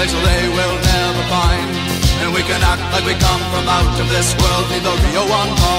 place where they will never find. And we can act like we come from out of this world, leave the real one.